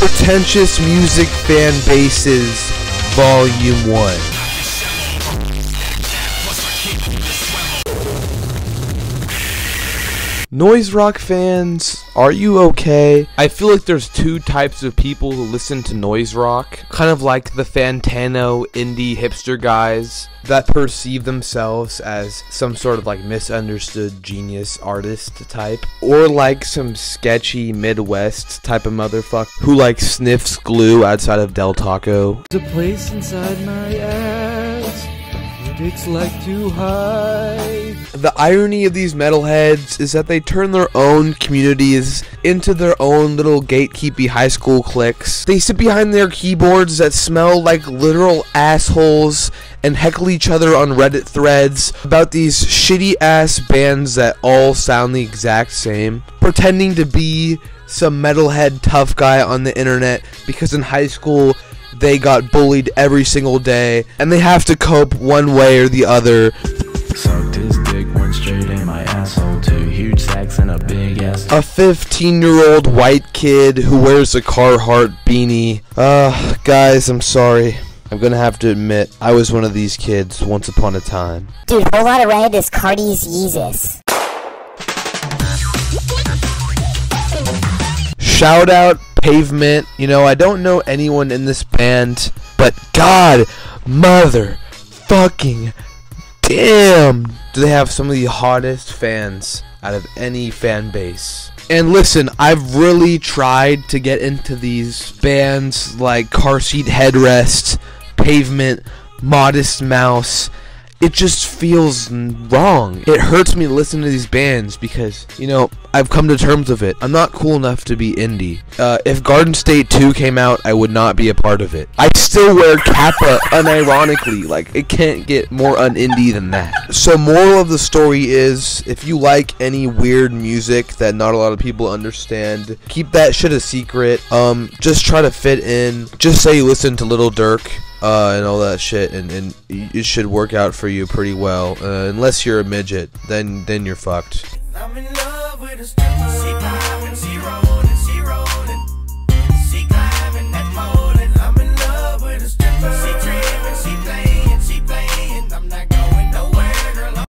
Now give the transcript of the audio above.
Pretentious Music Fan Bases Volume 1. Noise rock fans, are you okay? I feel like there's two types of people who listen to noise rock. Kind of like the Fantano indie hipster guys that perceive themselves as some sort of like misunderstood genius artist type. Or like some sketchy Midwest type of motherfucker who like sniffs glue outside of Del Taco. There's a place inside my ass. It's like to hide. The irony of these metalheads is that they turn their own communities into their own little gatekeepy high school cliques. They sit behind their keyboards that smell like literal assholes and heckle each other on Reddit threads about these shitty ass bands that all sound the exact same, pretending to be some metalhead tough guy on the internet because in high school they got bullied every single day and they have to cope one way or the other. Sucked his dick, went straight in my asshole. Two huge sacks and a big ass. A 15 year old white kid who wears a Carhartt beanie. Uh, guys, I'm sorry. I'm gonna have to admit, I was one of these kids once upon a time. Dude, Whole Lotta Red is Carti's Yeezus. Shout out Pavement. You know, I don't know anyone in this band, but God, mother fucking damn, do they have some of the hottest fans out of any fan base. And listen, I've really tried to get into these bands like Car Seat Headrest, Pavement, Modest Mouse. It just feels wrong. It hurts me to listen to these bands because, you know, I've come to terms with it. I'm not cool enough to be indie. Uh, if Garden State 2 came out, I would not be a part of it. I still wear Kappa unironically. Like, it can't get more un-indie than that. So, moral of the story is, if you like any weird music that not a lot of people understand, keep that shit a secret. Um, just try to fit in. Just say you listen to Lil Durk uh, and all that shit, and, and it should work out for you pretty well. Uh, unless you're a midget, then then you're fucked.